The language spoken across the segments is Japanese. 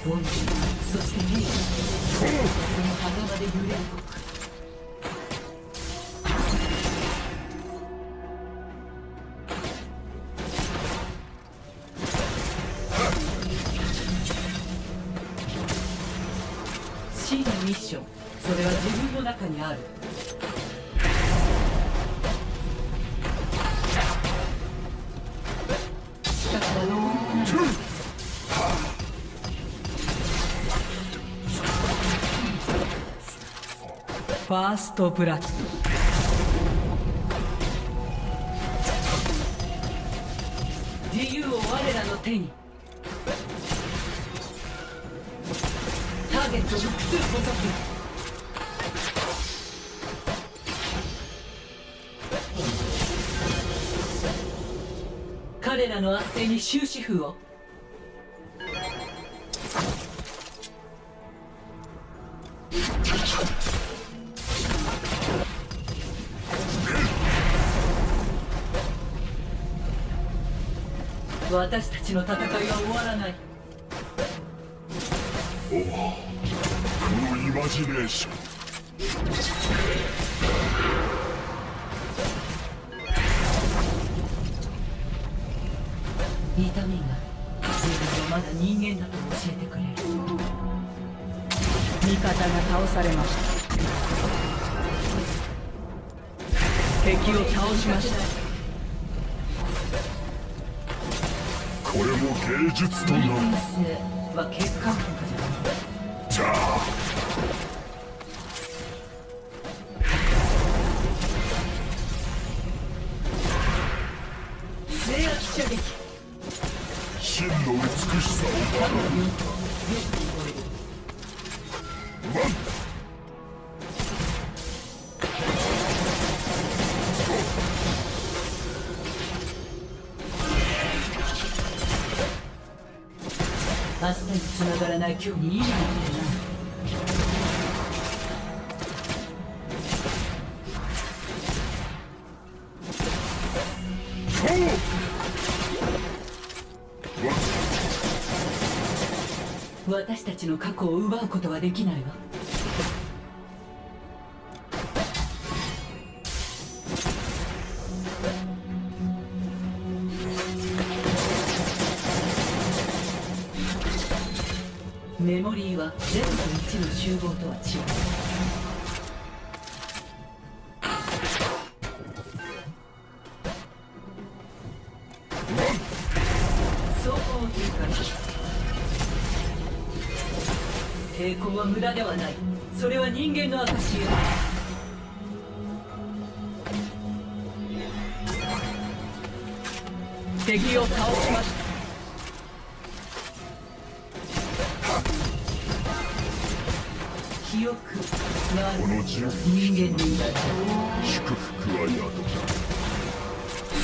そして兵士その狭間で揺れ動ファーストブラッド。自由を我らの手に。ターゲットを複数捕捉彼らの圧政に終止符を。私たちの戦いは終わらない。このイマジネーション。痛みが自分はまだ人間だと教えてくれ。る味方が倒されました。敵を倒しましたこれも芸術となる。明日に繋がらない今日に意味がないフォーワン私たちの過去を奪うことはできないわメモリーは0と1の集合とは違う抵抗は無駄ではないそれは人間の証よ敵を倒しました記憶はこの銃人間に祝福は宿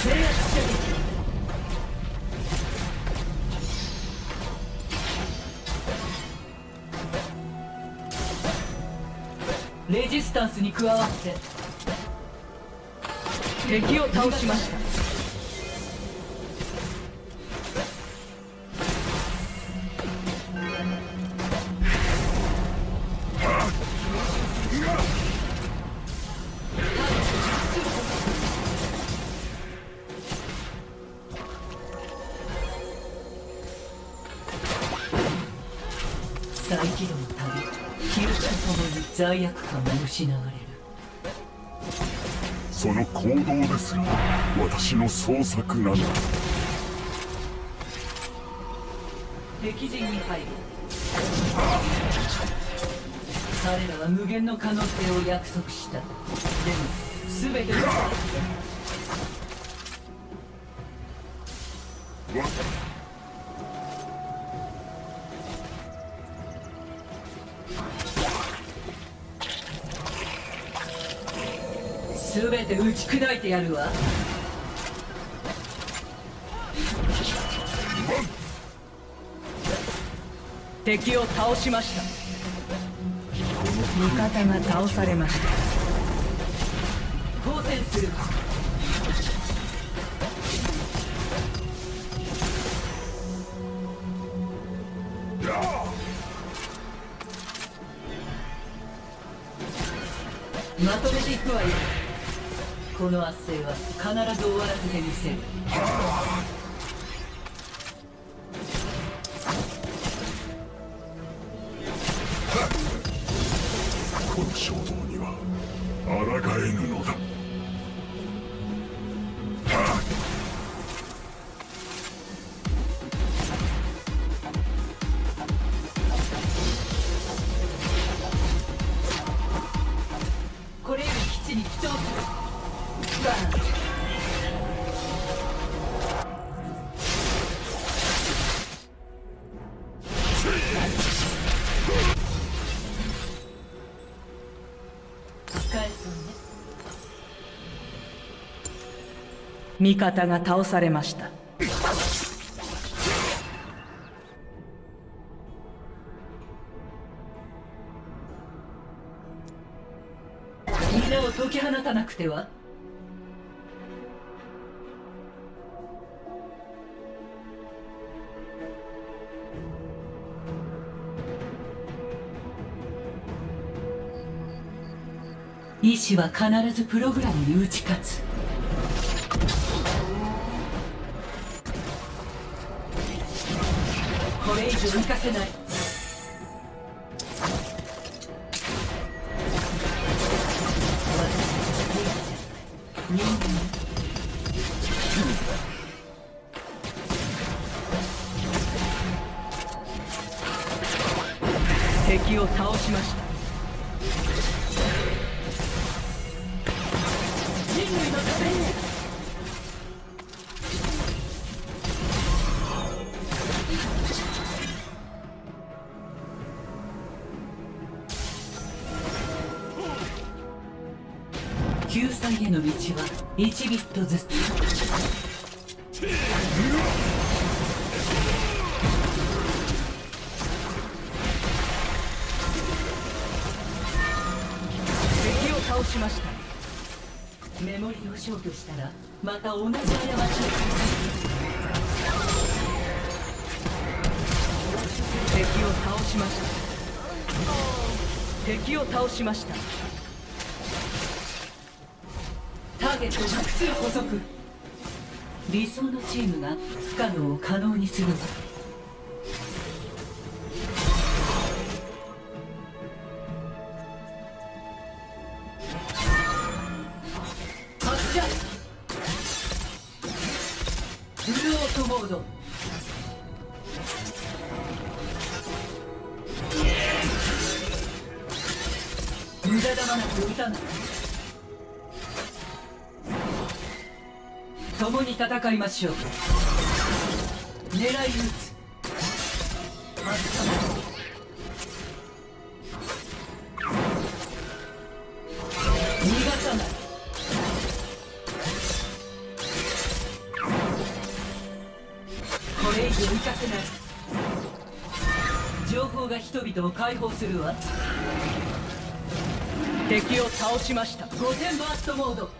制圧射撃レジスタンスに加わって敵を倒しました。罪悪感を失われる。その行動ですが私の創作なの。敵陣に入る。彼らは無限の可能性を約束した。でも全てのて打ち砕いてやるわ。敵を倒しました。味方が倒されました。交戦する。まとめていくわよ。この圧政は必ず終わらせてみせる。味方が倒されました。みんなを解き放たなくては。医師は必ずプログラムに打ち勝つ。これ以上浮かせない。人間への道は1ビットずつ。敵を倒しました。メモリを消去したらまた同じ過ちを敵を倒しました。敵を倒しました。ーゲット複数捕捉理想のチームが不可能を可能にする。わ発射フルオートモード。無駄玉なく撃たない。戦いましょう。狙い撃つ。逃がさない。行かせない。情報が人々を解放するわ。敵を倒しました。御殿バーストモード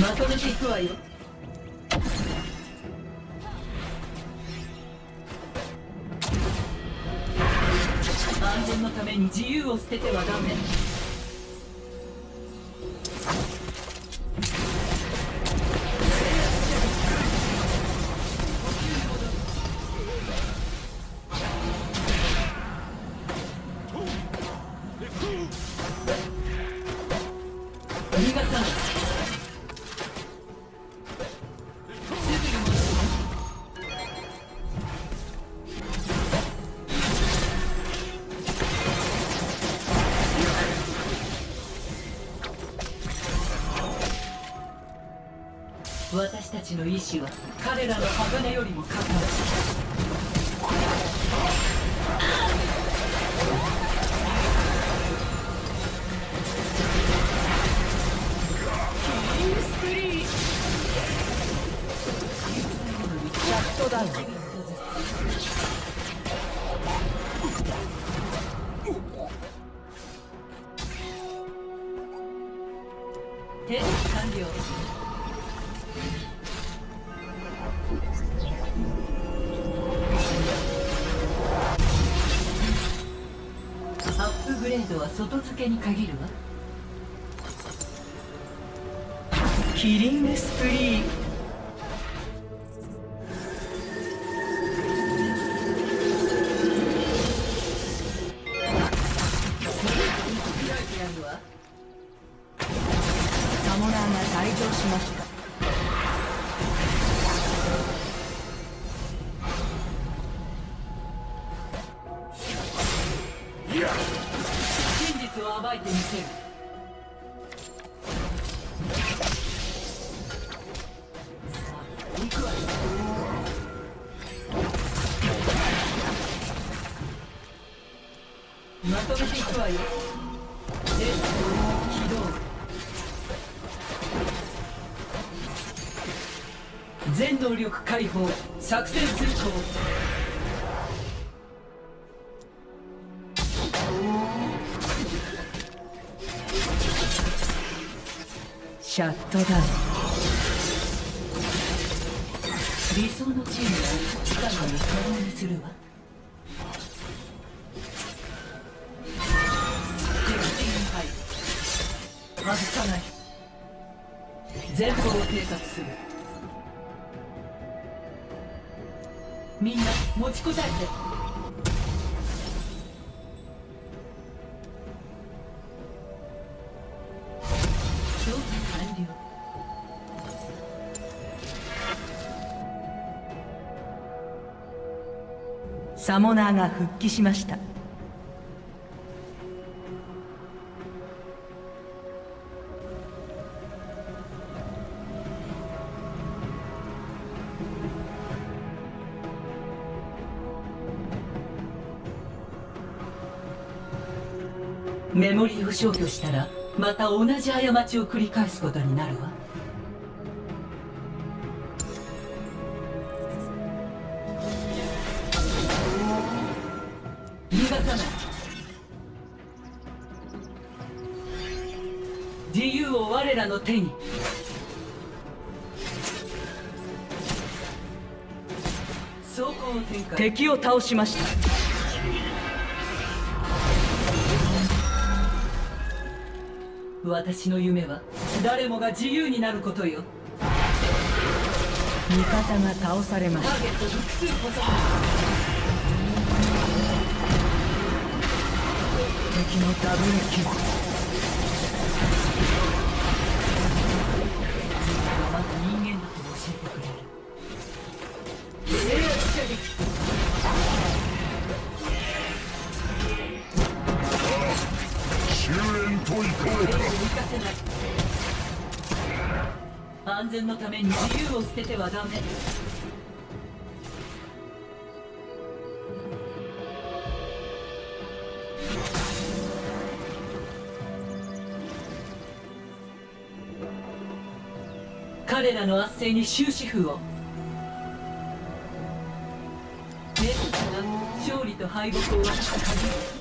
まとめていくわよ。安全のために自由を捨ててはダメ。私たちの意志は彼らの鋼よりも硬い。ダウンテスト完了外付けに限るわ。キリングスプリー。サモナーが退場しました動全能力解放作戦遂行シャットダウン。理想のチームを不可能に可能にするわ。敵に入る外さない。前方を偵察する。みんな持ちこたえて。モナーが復帰しました。メモリーを消去したらまた同じ過ちを繰り返すことになるわ。を手に。敵を倒しました。私の夢は誰もが自由になることよ。味方が倒されました。ターゲット複数こそ敵のダブルキル安全のために自由を捨ててはダメ。彼らの圧政に終止符を。メスが勝利と敗北を渡す鍵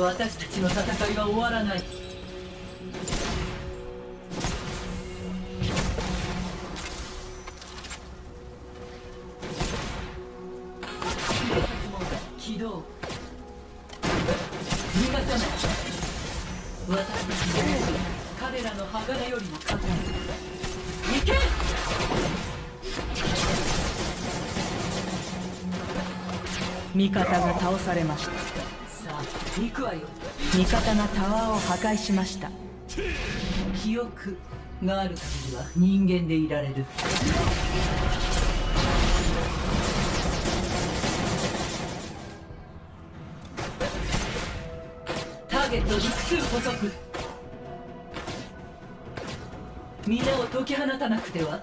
私たちの戦いは終わらない。起動。逃がさない。私たちの王は彼らの鋼よりも硬い行け！味方が倒されました。行くわよ。味方がタワーを破壊しました。記憶がある限りは人間でいられる。ターゲット複数捕捉皆を解き放たなくては。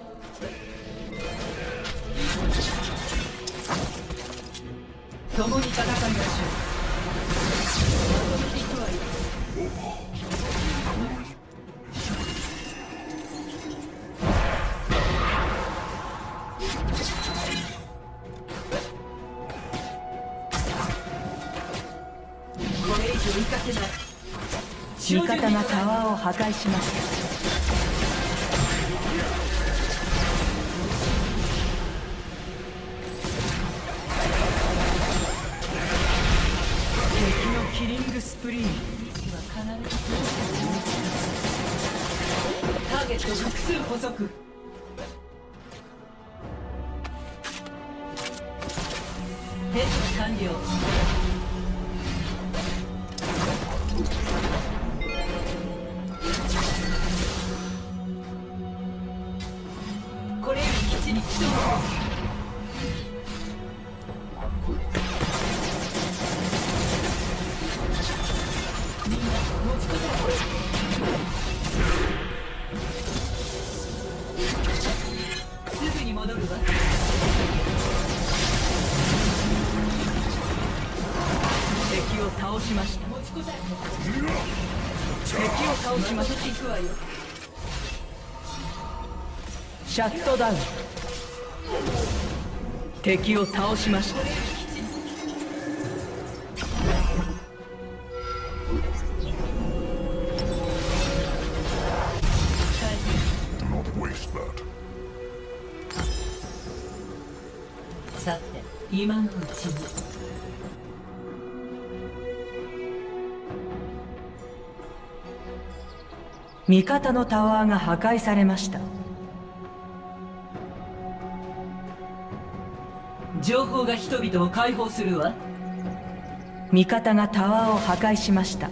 戦いましょう行くわよこれ以上行かせない。味方がタワーを破壊しました。ターゲット複数捕捉テスト完了。を倒しまし行くわよたシャットダウン。敵を倒しました.さて今のうちに味方のタワーが破壊されました。情報が人々を解放するわ。味方がタワーを破壊しました。